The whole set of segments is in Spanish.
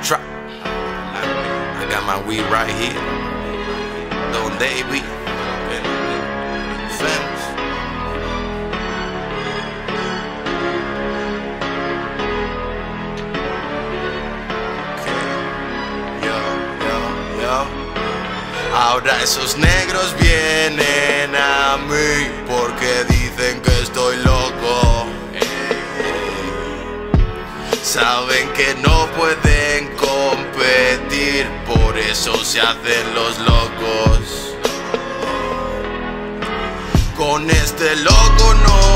Drop. I got my weed right here. don't they, we? Ahora esos negros vienen a mí porque dicen que estoy loco. Saben que no pueden competir, por eso se hacen los locos. Con este loco no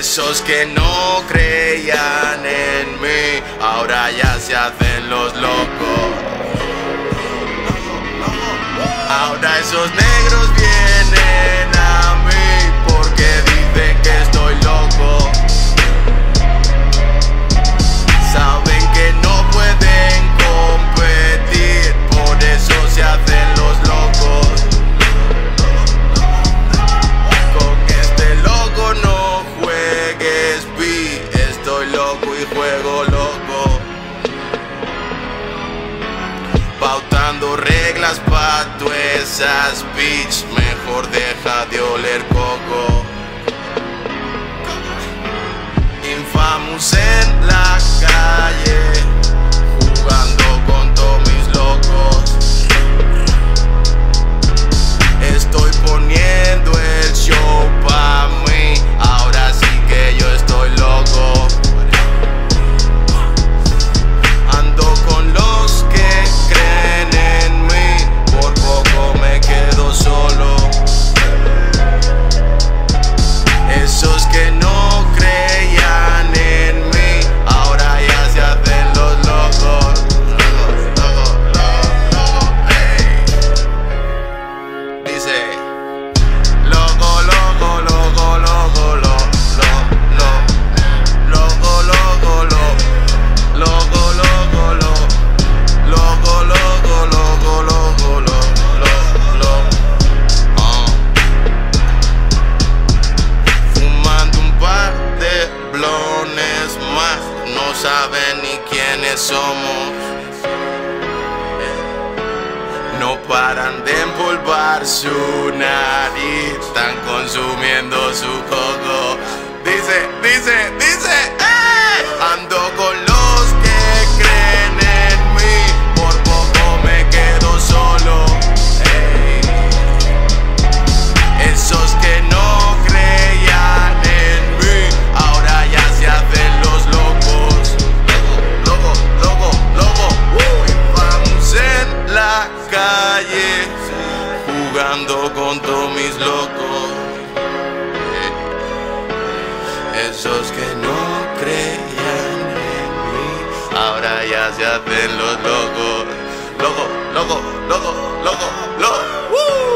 Esos que no creían en mí, ahora ya se hacen los locos. Ahora esos negros vienen. juego loco. Pautando reglas pa' tu esas bitch, mejor deja de oler coco. Infamous paran de empolvar su nariz, están consumiendo su coco. Dice, dice, dice. jugando con todos mis locos. Eh, esos que no creían en mí, ahora ya se hacen los locos. Loco, loco, loco, loco, loco. ¡Uh!